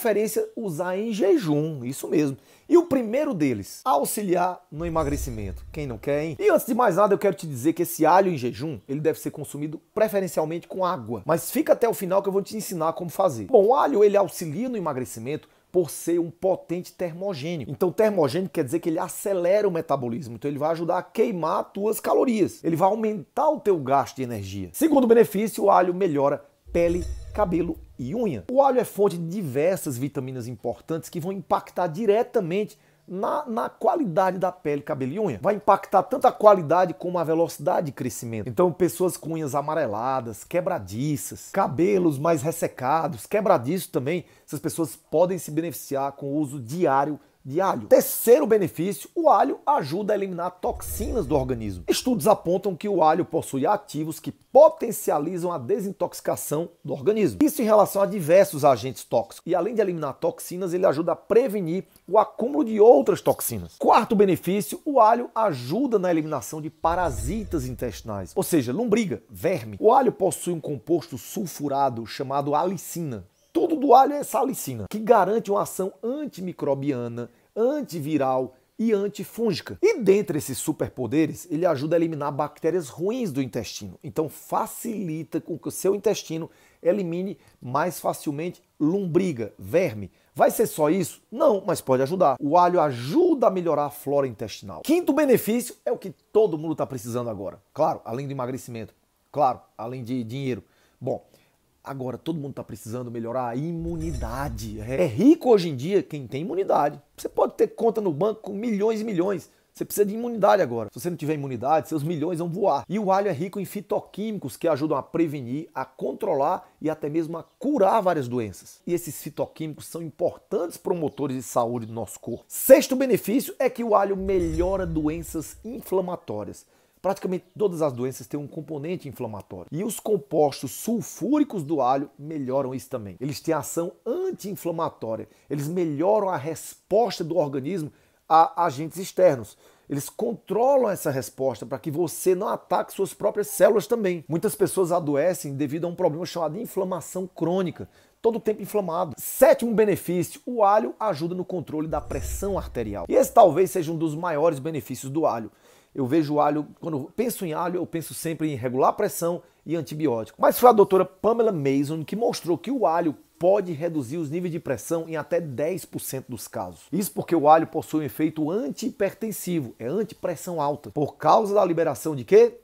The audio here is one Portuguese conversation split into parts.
preferência usar em jejum, isso mesmo. E o primeiro deles, auxiliar no emagrecimento. Quem não quer, hein? E antes de mais nada, eu quero te dizer que esse alho em jejum, ele deve ser consumido preferencialmente com água. Mas fica até o final que eu vou te ensinar como fazer. Bom, o alho ele auxilia no emagrecimento por ser um potente termogênico. Então, termogênico quer dizer que ele acelera o metabolismo. Então, ele vai ajudar a queimar tuas calorias. Ele vai aumentar o teu gasto de energia. Segundo benefício, o alho melhora pele, cabelo e unha. O alho é fonte de diversas vitaminas importantes que vão impactar diretamente na, na, qualidade da pele, cabelo e unha. Vai impactar tanto a qualidade como a velocidade de crescimento. Então, pessoas com unhas amareladas, quebradiças, cabelos mais ressecados, quebradiços também, essas pessoas podem se beneficiar com o uso diário de alho. Terceiro benefício, o alho ajuda a eliminar toxinas do organismo. Estudos apontam que o alho possui ativos que potencializam a desintoxicação do organismo. Isso em relação a diversos agentes tóxicos. E além de eliminar toxinas, ele ajuda a prevenir o acúmulo de outras toxinas. Quarto benefício, o alho ajuda na eliminação de parasitas intestinais, ou seja, lombriga, verme. O alho possui um composto sulfurado chamado alicina tudo do alho é salicina, que garante uma ação antimicrobiana, antiviral e antifúngica. E dentre esses superpoderes, ele ajuda a eliminar bactérias ruins do intestino. Então facilita com que o seu intestino elimine mais facilmente lombriga, verme. Vai ser só isso? Não, mas pode ajudar. O alho ajuda a melhorar a flora intestinal. Quinto benefício é o que todo mundo está precisando agora. Claro, além do emagrecimento. Claro, além de dinheiro. Bom, Agora, todo mundo está precisando melhorar a imunidade. É rico hoje em dia quem tem imunidade. Você pode ter conta no banco com milhões e milhões. Você precisa de imunidade agora. Se você não tiver imunidade, seus milhões vão voar. E o alho é rico em fitoquímicos que ajudam a prevenir, a controlar e até mesmo a curar várias doenças. E esses fitoquímicos são importantes promotores de saúde do nosso corpo. Sexto benefício é que o alho melhora doenças inflamatórias. Praticamente todas as doenças têm um componente inflamatório. E os compostos sulfúricos do alho melhoram isso também. Eles têm ação anti-inflamatória. Eles melhoram a resposta do organismo a agentes externos. Eles controlam essa resposta para que você não ataque suas próprias células também. Muitas pessoas adoecem devido a um problema chamado inflamação crônica todo o tempo inflamado. Sétimo benefício, o alho ajuda no controle da pressão arterial. E esse talvez seja um dos maiores benefícios do alho eu vejo alho, quando penso em alho, eu penso sempre em regular pressão e antibiótico. Mas foi a doutora Pamela Mason que mostrou que o alho pode reduzir os níveis de pressão em até 10% dos casos. Isso porque o alho possui um efeito antihipertensivo, é antipressão alta, por causa da liberação de quê?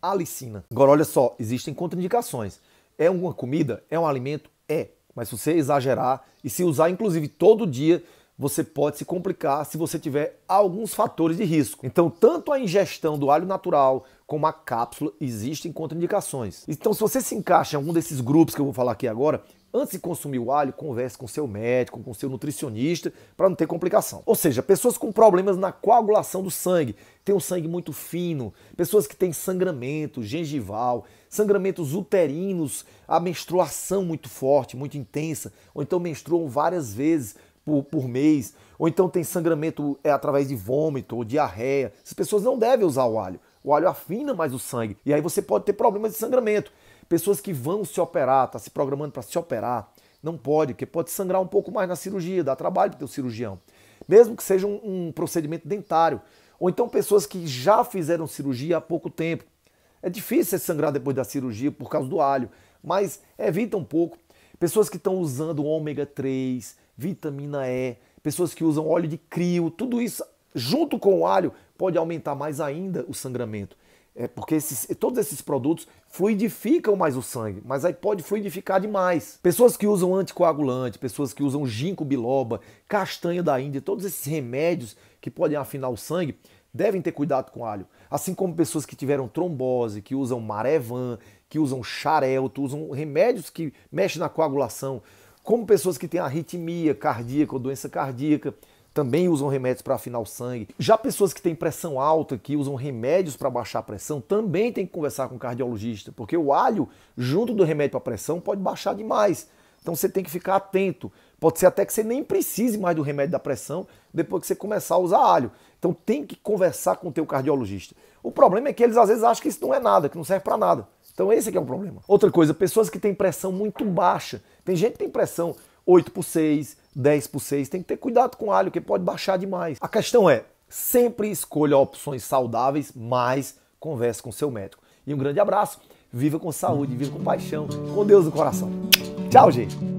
Alicina. Agora olha só, existem contraindicações. É uma comida? É um alimento? É. Mas se você exagerar e se usar inclusive todo dia, você pode se complicar se você tiver alguns fatores de risco. Então, tanto a ingestão do alho natural como a cápsula existem contraindicações. Então, se você se encaixa em algum desses grupos que eu vou falar aqui agora, antes de consumir o alho, converse com seu médico, com seu nutricionista, para não ter complicação. Ou seja, pessoas com problemas na coagulação do sangue, tem um sangue muito fino, pessoas que têm sangramento gengival, sangramentos uterinos, a menstruação muito forte, muito intensa, ou então menstruam várias vezes por, por mês, ou então tem sangramento é, através de vômito ou diarreia. Essas pessoas não devem usar o alho. O alho afina mais o sangue e aí você pode ter problemas de sangramento. Pessoas que vão se operar, tá se programando para se operar, não pode, porque pode sangrar um pouco mais na cirurgia, dá trabalho para o cirurgião. Mesmo que seja um, um procedimento dentário. Ou então pessoas que já fizeram cirurgia há pouco tempo. É difícil sangrar depois da cirurgia por causa do alho, mas evita um pouco. Pessoas que estão usando ômega 3, vitamina E, pessoas que usam óleo de crio, tudo isso junto com o alho pode aumentar mais ainda o sangramento. É porque esses, todos esses produtos fluidificam mais o sangue, mas aí pode fluidificar demais. Pessoas que usam anticoagulante, pessoas que usam ginkgo biloba, castanha da Índia, todos esses remédios que podem afinar o sangue, devem ter cuidado com alho. Assim como pessoas que tiveram trombose, que usam marevan, que usam xarelto, usam remédios que mexem na coagulação, como pessoas que têm arritmia cardíaca ou doença cardíaca, também usam remédios para afinar o sangue. Já pessoas que têm pressão alta, que usam remédios para baixar a pressão, também tem que conversar com o cardiologista, porque o alho, junto do remédio para pressão, pode baixar demais. Então você tem que ficar atento. Pode ser até que você nem precise mais do remédio da pressão depois que você começar a usar alho. Então tem que conversar com o teu cardiologista. O problema é que eles às vezes acham que isso não é nada, que não serve para nada. Então esse é o problema. Outra coisa, pessoas que têm pressão muito baixa. Tem gente que tem pressão 8 por 6, 10 por 6. Tem que ter cuidado com alho, que pode baixar demais. A questão é, sempre escolha opções saudáveis, mas converse com seu médico. E um grande abraço. Viva com saúde, viva com paixão, com Deus no coração. Tchau, gente.